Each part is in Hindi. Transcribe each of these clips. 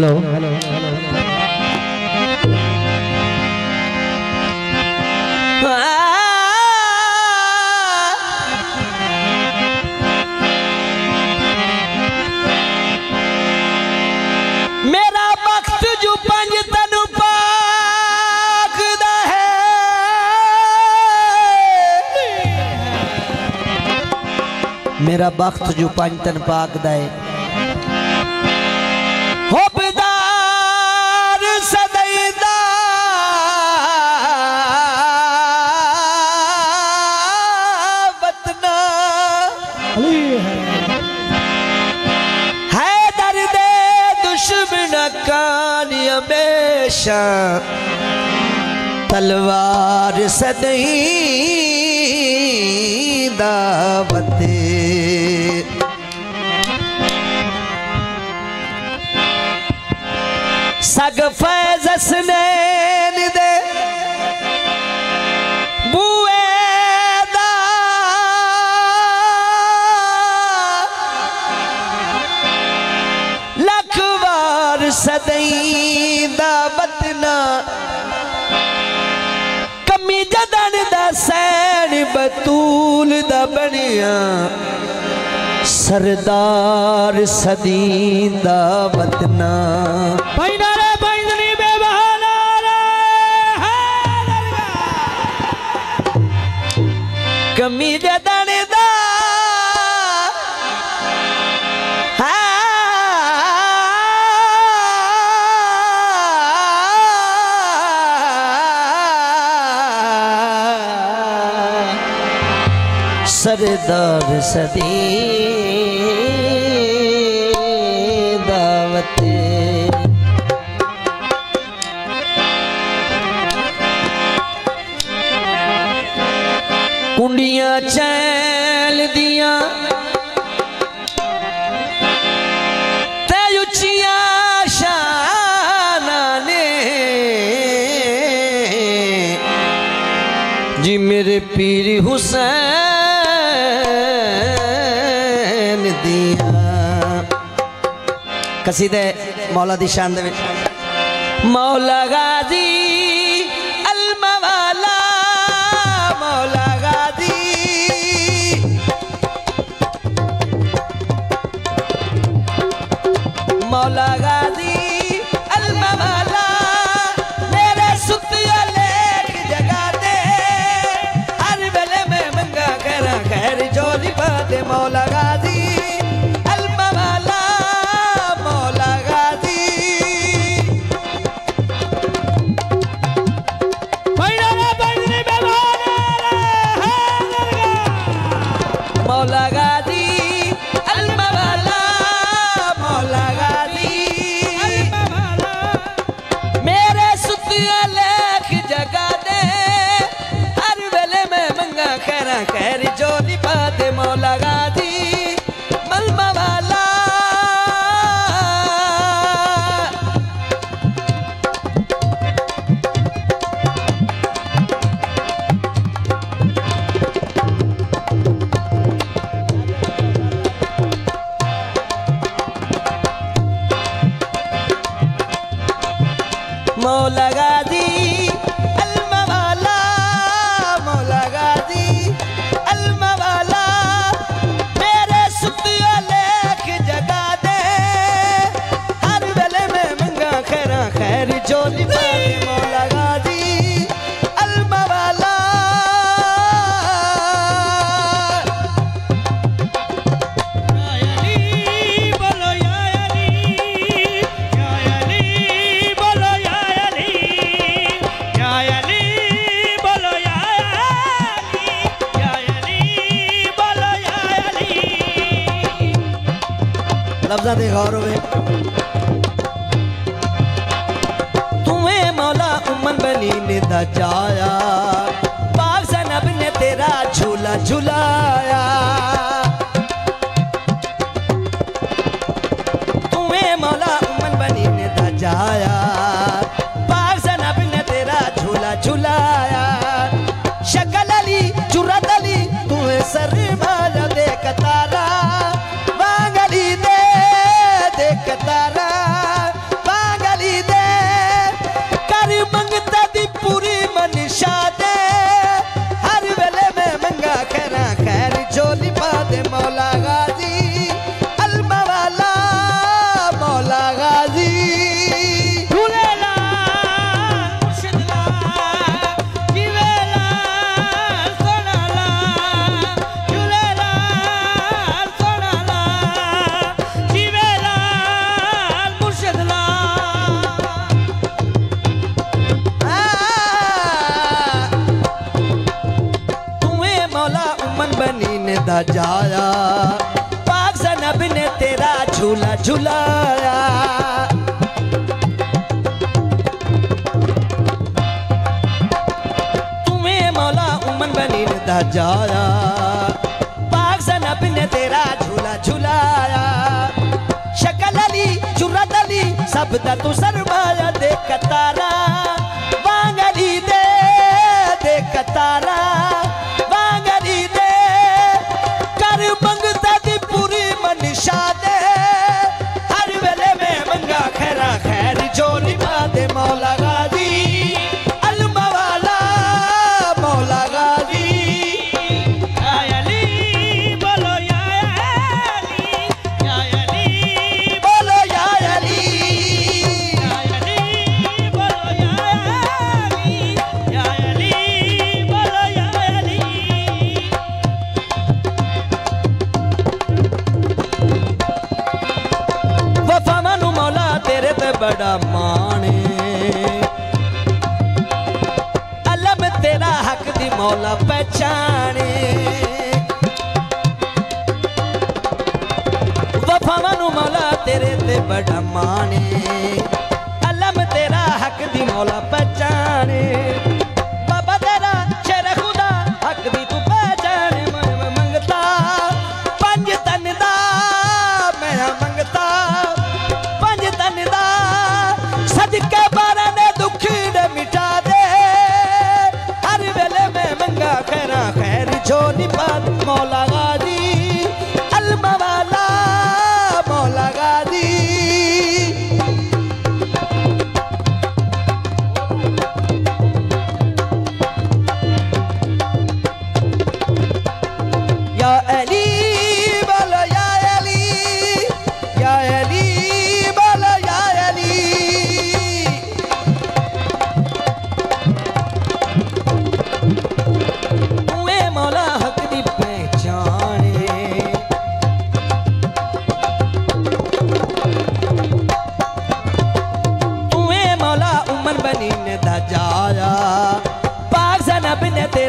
हेलो मेरा वक्त जो पंज तन पाकदा है। मेरा वक्त जो पंज तन है। तलवार सदई दावत। बंदे सग फज़सने दे। बुए सदई बनिया। सरदार सदी का बदना सरदार सदी दावत। कुंडियाँ चैल दियाँ जी मेरे पीर हुसैन कसीदे मौला दी शान दे मौला गाजी अलमवाला। मौला गाजी। मौला मौला गाजी अलमवाला मेरे सुतिया जगा दे हर वेले मैं मंगा खैरा खैर। मौला लफ्जा दे गौर हुए तुम्हें मौला उमन बनी ने दचाया पाक सनब ने तेरा झूला झुलाया। न जाया। पाक सनब ने तेरा झूला झूलाया। तुम्हें मौला उमन बनी न जाया। पाग सनब ने तेरा झूला झूलाया। शकल अली, चुरत अली, सब तू सरमाया, देख तारा। बांगली दे, देख तारा। ਮੌਲਾ ਪਛਾਣੇ ਵਫਾਵਾਂ ਨੂੰ ਮੌਲਾ ਤੇਰੇ ਤੇ ਬੜਾ ਮਾਣੇ। ਅਲਮ ਤੇਰਾ ਹੱਕ ਦੀ ਮੌਲਾ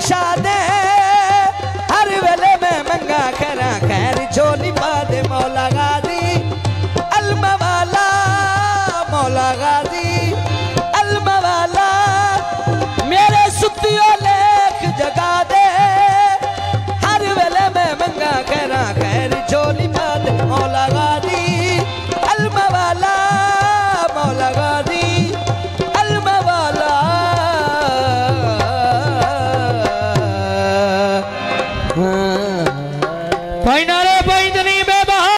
shot.